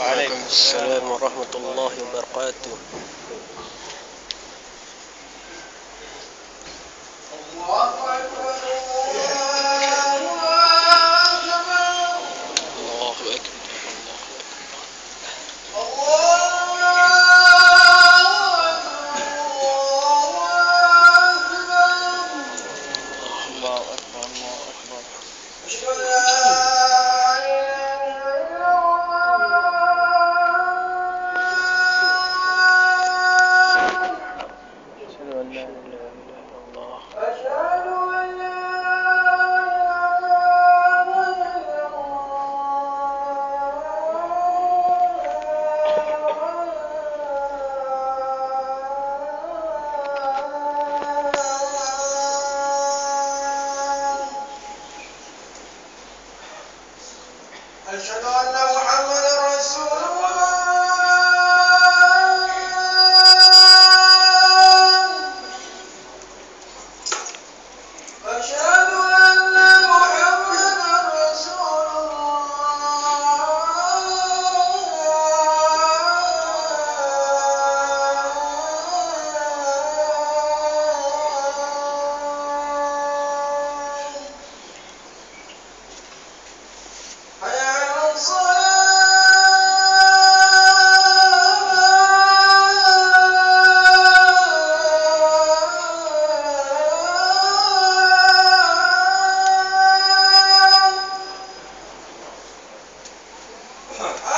وعليكم السلام ورحمة الله وبركاته. أشهد أن محمدا Look,